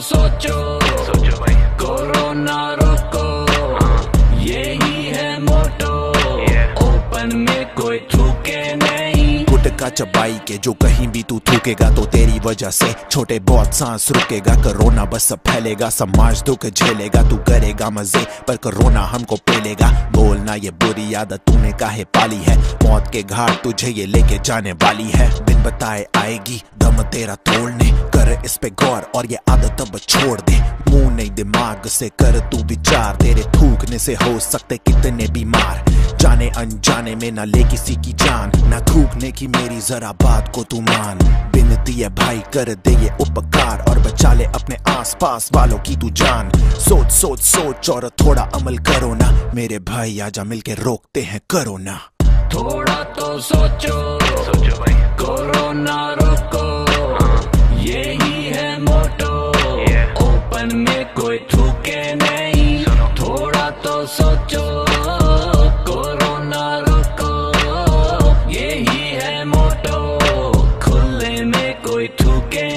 सोचो सोचो भाई। कोरोना रोको यही है मोटो ओपन में कोई थूके नहीं। गुटका चबाई के जो कहीं भी तू थूकेगा तो तेरी वजह से छोटे बहुत सांस रुकेगा। कोरोना बस सब फैलेगा समाज दुख झेलेगा तू करेगा मज़े पर कोरोना हमको पेलेगा। बोलना ये बुरी आदत तूने काहे पाली है? मौत के घाट तुझे ये लेके जाने वाली है। बिन बताए आएगी दम तेरा तोड़ने। कर इस पे गौर और ये आदत अब छोड़ दे। मुँह नहीं, दिमाग से कर तू विचार। तेरे थूकने से हो सकते कितने बीमार। जाने अनजाने में ना ले किसी की जान। ना थूकने की मेरी जरा बात को तू मान। बिनती है भाई, कर दे ये उपकार और बचा ले अपने आस पास वालों की तू जान। सोच सोच सोच और थोड़ा अमल करो ना। मेरे भाई आजा मिलके रोकते हैं कोरोना थोड़ा तो सोचो। सोचो भाई। कोई थूके नहीं, थोड़ा तो सोचो, कोरोना रोको, यही है मोटो। खुले में कोई थूके